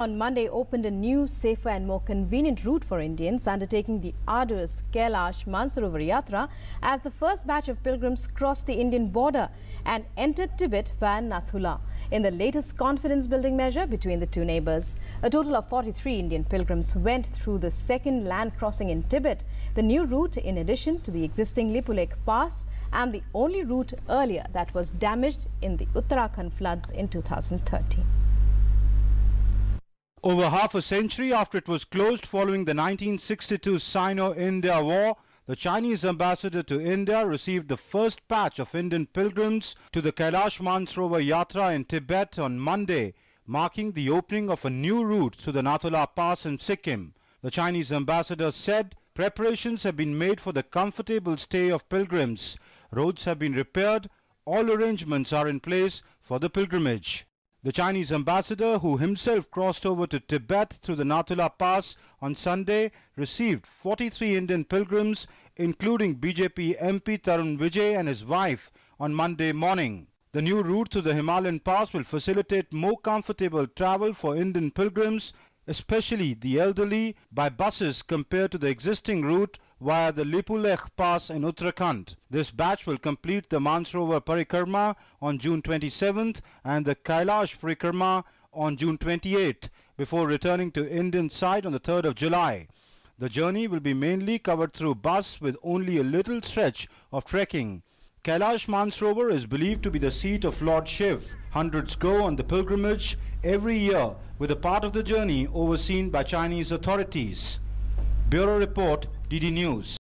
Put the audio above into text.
on Monday opened a new, safer and more convenient route for Indians undertaking the arduous Kailash Mansarovar Yatra as the first batch of pilgrims crossed the Indian border and entered Tibet via Nathula in the latest confidence-building measure between the two neighbors. A total of 43 Indian pilgrims went through the second land crossing in Tibet, the new route in addition to the existing Lipulekh Pass and the only route earlier that was damaged in the Uttarakhand floods in 2013. Over half a century after it was closed following the 1962 Sino-India War, the Chinese ambassador to India received the first batch of Indian pilgrims to the Kailash Mansarovar Yatra in Tibet on Monday, marking the opening of a new route to the Nathula Pass in Sikkim. The Chinese ambassador said preparations have been made for the comfortable stay of pilgrims. Roads have been repaired. All arrangements are in place for the pilgrimage. The Chinese ambassador, who himself crossed over to Tibet through the Nathula Pass on Sunday, received 43 Indian pilgrims, including BJP MP Tarun Vijay and his wife, on Monday morning. The new route to the Himalayan Pass will facilitate more comfortable travel for Indian pilgrims, especially the elderly, by buses compared to the existing route via the Lipulekh Pass in Uttarakhand. This batch will complete the Mansarovar Parikrama on June 27th and the Kailash Parikrama on June 28th before returning to Indian side on the 3rd of July. The journey will be mainly covered through bus with only a little stretch of trekking. Kailash Mansarovar is believed to be the seat of Lord Shiv. Hundreds go on the pilgrimage every year with a part of the journey overseen by Chinese authorities. Bureau Report DD News